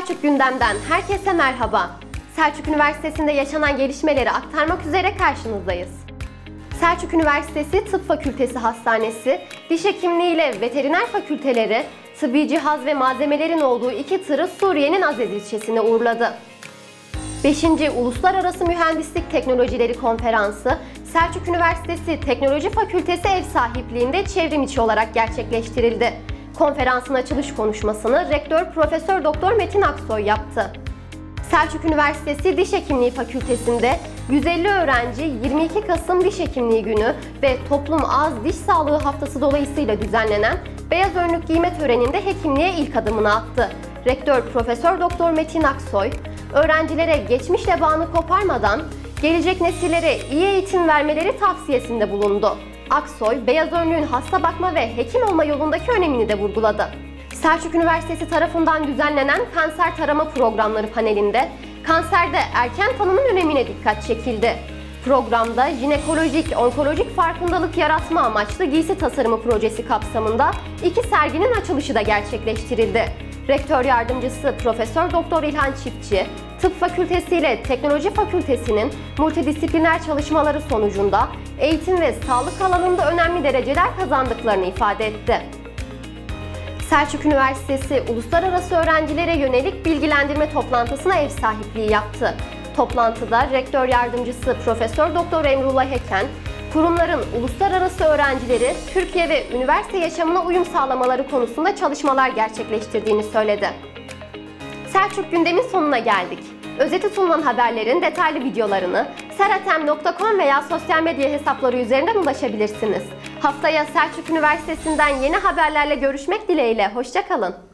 Selçuk gündemden herkese merhaba. Selçuk Üniversitesi'nde yaşanan gelişmeleri aktarmak üzere karşınızdayız. Selçuk Üniversitesi Tıp Fakültesi Hastanesi, Diş Hekimliği ile Veteriner Fakülteleri, tıbbi cihaz ve malzemelerin olduğu iki tırı Suriye'nin Aziz ilçesine uğurladı. 5. Uluslararası Mühendislik Teknolojileri Konferansı, Selçuk Üniversitesi Teknoloji Fakültesi ev sahipliğinde çevrim içi olarak gerçekleştirildi. Konferansın açılış konuşmasını Rektör Profesör Doktor Metin Aksoy yaptı. Selçuk Üniversitesi Diş Hekimliği Fakültesi'nde 150 öğrenci 22 Kasım Diş Hekimliği Günü ve Toplum Ağız Diş Sağlığı Haftası dolayısıyla düzenlenen beyaz önlük giyme töreninde hekimliğe ilk adımını attı. Rektör Profesör Doktor Metin Aksoy, öğrencilere geçmişle bağını koparmadan gelecek nesillere iyi eğitim vermeleri tavsiyesinde bulundu. Aksoy, beyaz önlüğün hasta bakma ve hekim olma yolundaki önemini de vurguladı. Selçuk Üniversitesi tarafından düzenlenen kanser tarama programları panelinde kanserde erken tanının önemine dikkat çekildi. Programda jinekolojik, onkolojik farkındalık yaratma amaçlı giysi tasarımı projesi kapsamında iki serginin açılışı da gerçekleştirildi. Rektör yardımcısı Profesör Doktor İlhan Çiftçi, Tıp Fakültesi ile Teknoloji Fakültesi'nin multidisipliner çalışmaları sonucunda eğitim ve sağlık alanında önemli dereceler kazandıklarını ifade etti. Selçuk Üniversitesi uluslararası öğrencilere yönelik bilgilendirme toplantısına ev sahipliği yaptı. Toplantıda Rektör Yardımcısı Profesör Doktor Emrullah Heken, kurumların uluslararası öğrencileri Türkiye ve üniversite yaşamına uyum sağlamaları konusunda çalışmalar gerçekleştirdiğini söyledi. Selçuk gündemin sonuna geldik. Özeti sunulan haberlerin detaylı videolarını seratem.com veya sosyal medya hesapları üzerinden ulaşabilirsiniz. Haftaya Selçuk Üniversitesi'nden yeni haberlerle görüşmek dileğiyle. Hoşçakalın.